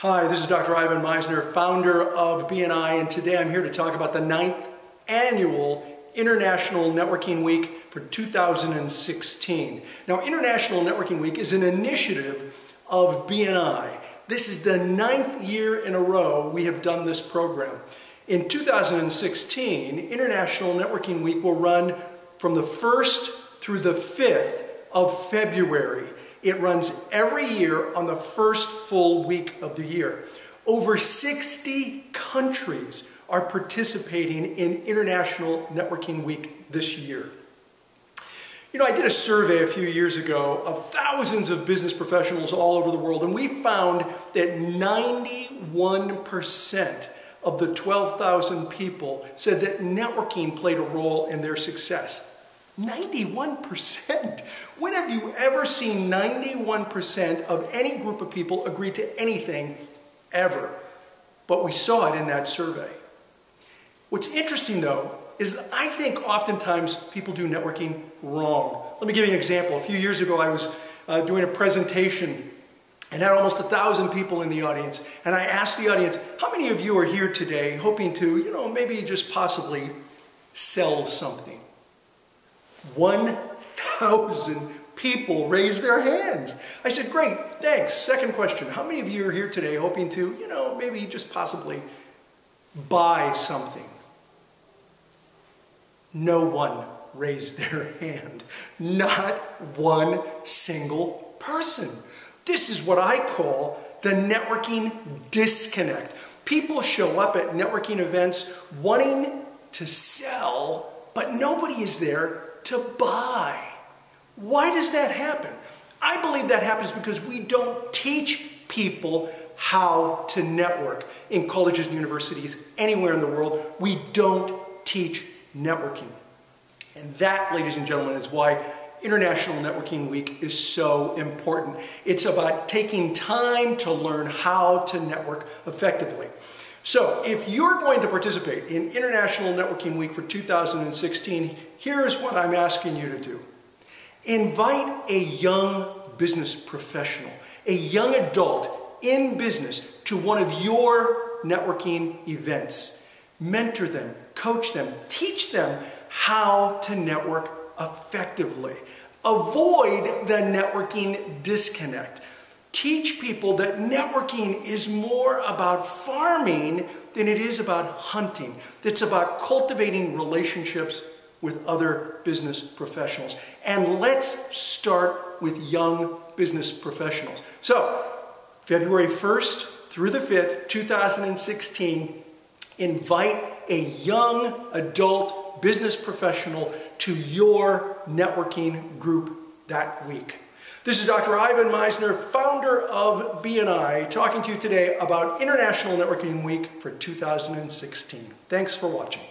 Hi, this is Dr. Ivan Misner, founder of BNI, and today I'm here to talk about the ninth annual International Networking Week for 2016. Now, International Networking Week is an initiative of BNI. This is the ninth year in a row we have done this program. In 2016, International Networking Week will run from the 1st through the 5th of February. It runs every year on the first full week of the year. Over 60 countries are participating in International Networking Week this year. You know, I did a survey a few years ago of thousands of business professionals all over the world, and we found that 91% of the 12,000 people said that networking played a role in their success. 91%. When have you ever seen 91% of any group of people agree to anything ever? But we saw it in that survey. What's interesting though is that I think oftentimes people do networking wrong. Let me give you an example. A few years ago I was uh, doing a presentation and had almost a thousand people in the audience. And I asked the audience, how many of you are here today hoping to, you know, maybe just possibly sell something? 1,000 people raised their hands. I said, great, thanks. Second question, how many of you are here today hoping to, you know, maybe just possibly buy something? No one raised their hand. Not one single person. This is what I call the networking disconnect. People show up at networking events wanting to sell, but nobody is there to buy. Why does that happen? I believe that happens because we don't teach people how to network in colleges and universities anywhere in the world. We don't teach networking. And that, ladies and gentlemen, is why International Networking Week is so important. It's about taking time to learn how to network effectively. So if you're going to participate in International Networking Week for 2016, here's what I'm asking you to do. Invite a young business professional, a young adult in business to one of your networking events. Mentor them, coach them, teach them how to network effectively. Avoid the networking disconnect teach people that networking is more about farming than it is about hunting. It's about cultivating relationships with other business professionals. And let's start with young business professionals. So, February 1st through the 5th, 2016, invite a young adult business professional to your networking group that week. This is Dr. Ivan Misner, founder of BNI, talking to you today about International Networking Week for 2016. Thanks for watching.